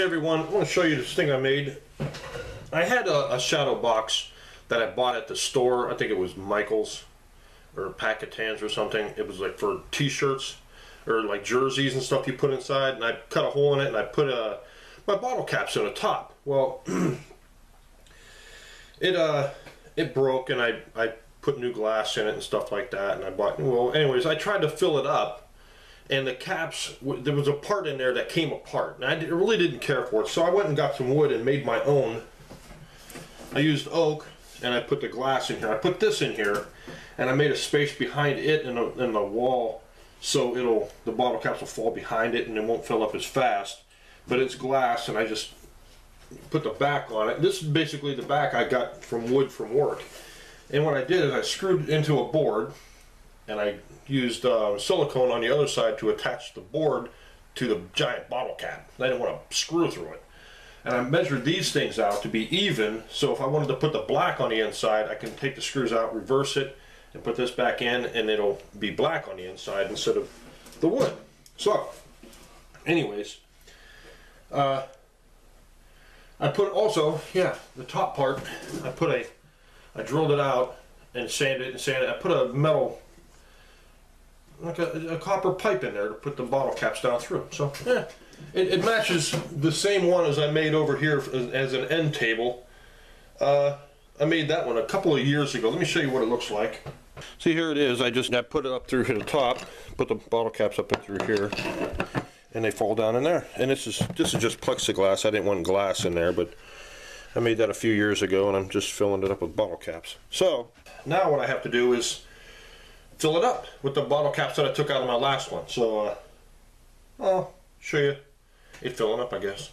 Everyone, I want to show you this thing I made. I had a, a shadow box that I bought at the store. I think it was Michael's or Pat Catan's or something. It was like for t-shirts or like jerseys and stuff you put inside. And I cut a hole in it and I put a, my bottle caps on the top. Well, it uh, it broke and I, I put new glass in it and stuff like that. And I bought, well, anyways, I tried to fill it up and the caps there was a part in there that came apart. And I really didn't care for it so I went and got some wood and made my own. I used oak and I put the glass in here. I put this in here and I made a space behind it in the, in the wall so it'll the bottle caps will fall behind it and it won't fill up as fast. But it's glass and I just put the back on it. This is basically the back I got from wood from work. And what I did is I screwed it into a board and I used uh, silicone on the other side to attach the board to the giant bottle cap. I didn't want to screw through it. And I measured these things out to be even, so if I wanted to put the black on the inside, I can take the screws out, reverse it, and put this back in, and it'll be black on the inside instead of the wood. So, anyways, uh, I put also, yeah, the top part, I put a, I drilled it out and sanded it and sanded it. I put a metal like a, a, copper pipe in there to put the bottle caps down through. So yeah, it, it matches the same one as I made over here as, as an end table. Uh, I made that one a couple of years ago. Let me show you what it looks like. See here it is. I just I put it up through the top, put the bottle caps up in through here, and they fall down in there. And this is this is just plexiglass. I didn't want glass in there, but I made that a few years ago, and I'm just filling it up with bottle caps. So now what I have to do is fill it up with the bottle caps that I took out of my last one. So uh, I'll show you it filling up, I guess.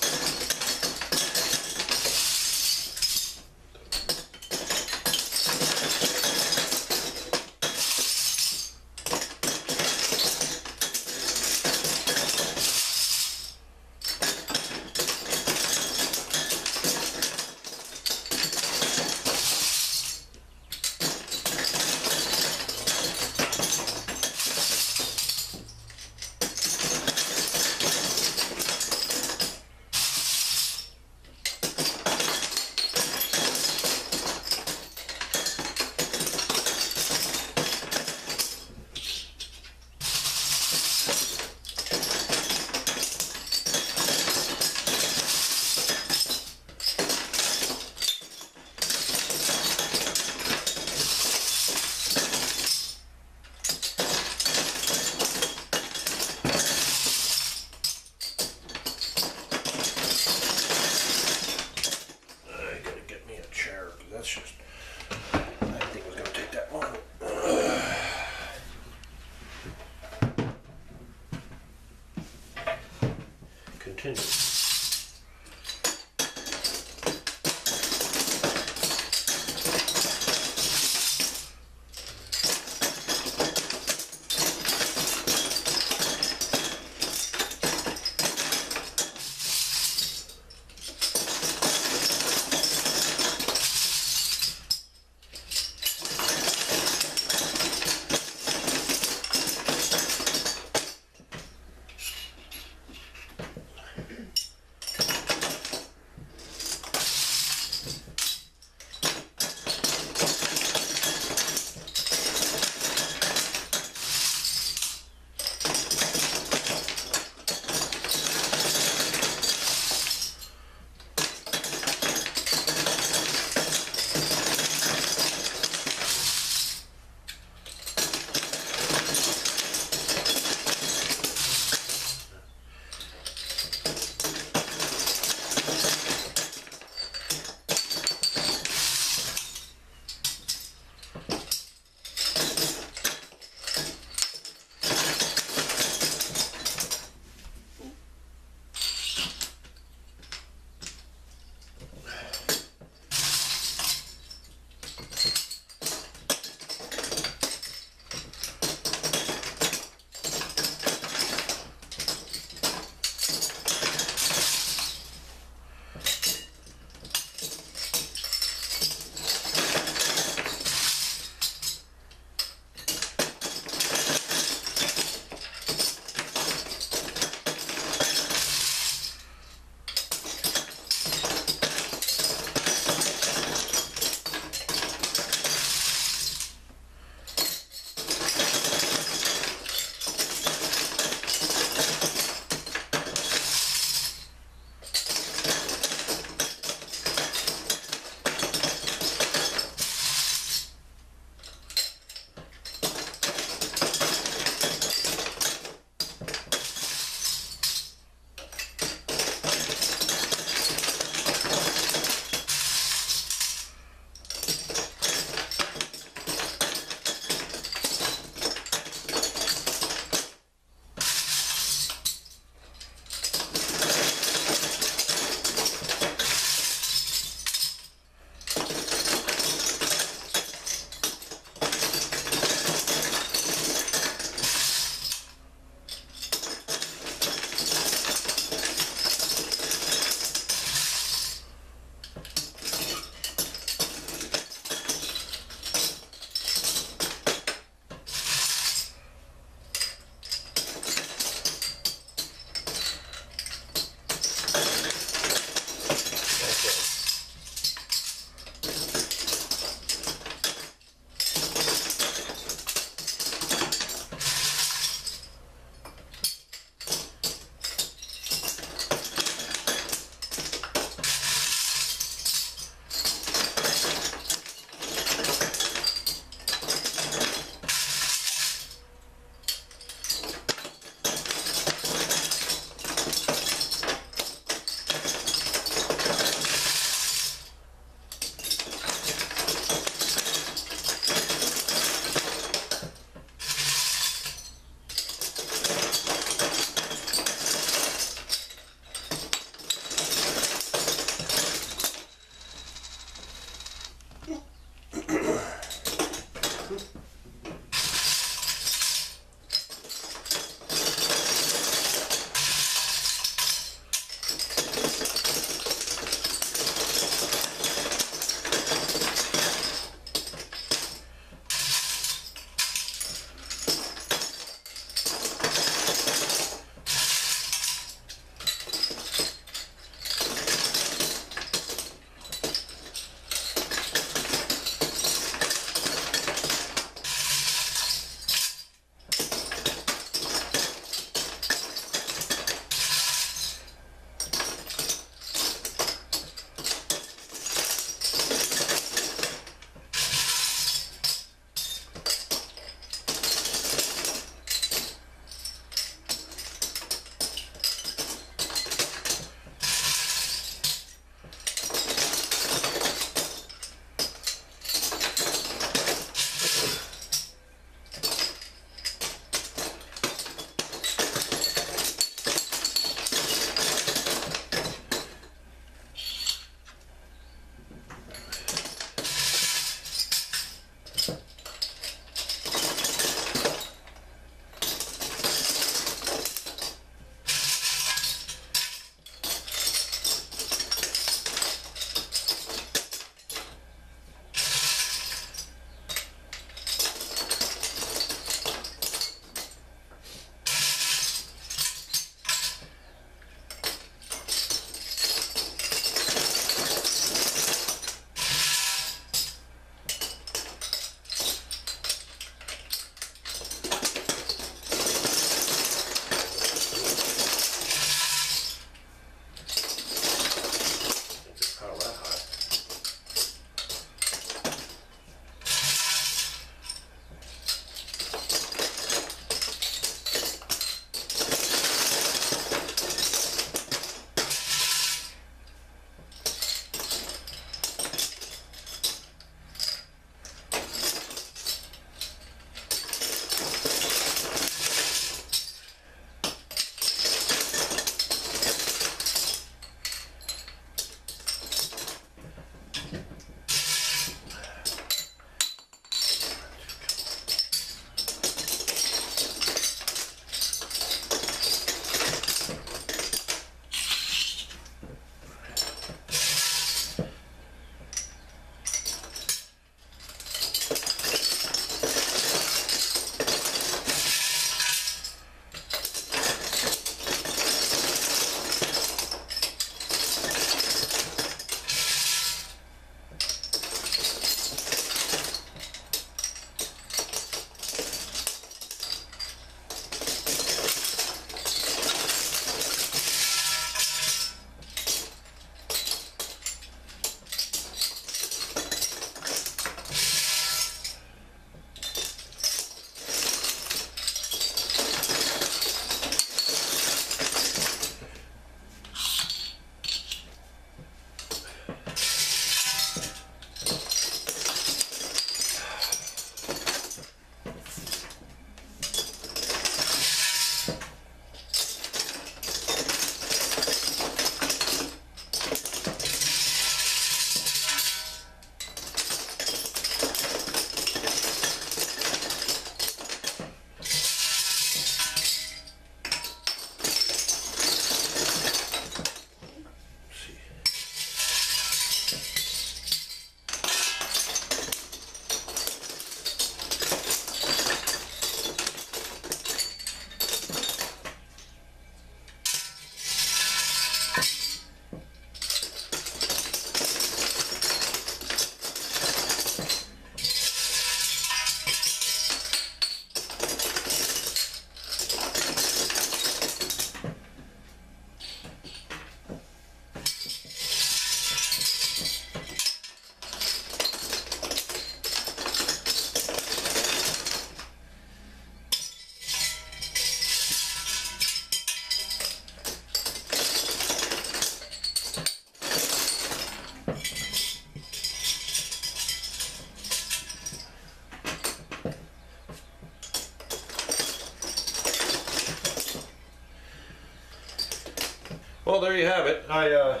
Well, there you have it. I uh,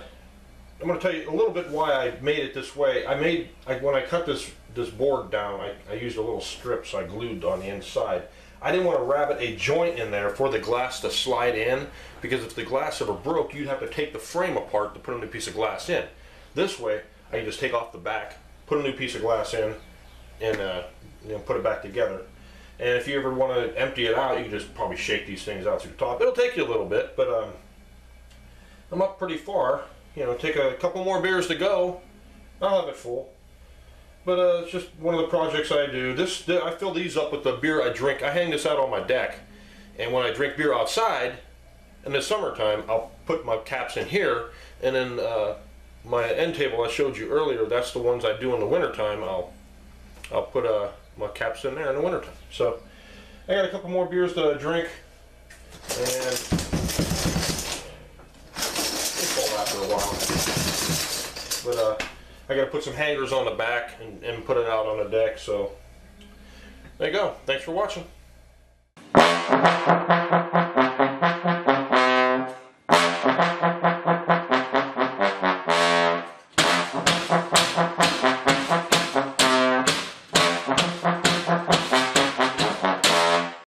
I'm going to tell you a little bit why I made it this way. I made I, when I cut this this board down, I, I used a little strip so I glued on the inside. I didn't want to rabbet a joint in there for the glass to slide in because if the glass ever broke, you'd have to take the frame apart to put a new piece of glass in. This way, I can just take off the back, put a new piece of glass in, and uh, you know, put it back together. And if you ever want to empty it out, you can just probably shake these things out to the top. It'll take you a little bit, but um, I'm up pretty far. You know, take a couple more beers to go. I'll have it full. But uh, it's just one of the projects I do. This I fill these up with the beer I drink. I hang this out on my deck, and when I drink beer outside, in the summertime, I'll put my caps in here, and then uh, my end table I showed you earlier. That's the ones I do in the wintertime. I'll I'll put uh, my caps in there in the wintertime. So I got a couple more beers to drink, and it's all after a while. But uh. I got to put some hangers on the back and, and put it out on the deck. So there you go. Thanks for watching.